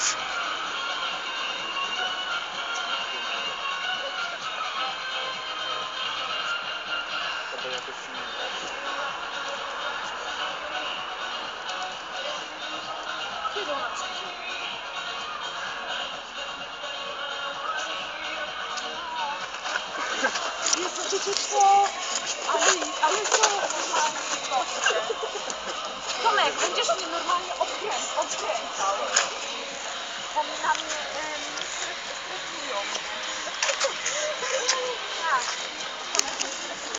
nic. Jezu, dzieciutko! Ale, ale co? Tomek, będziesz mnie normalnie obchodził. haben ähm,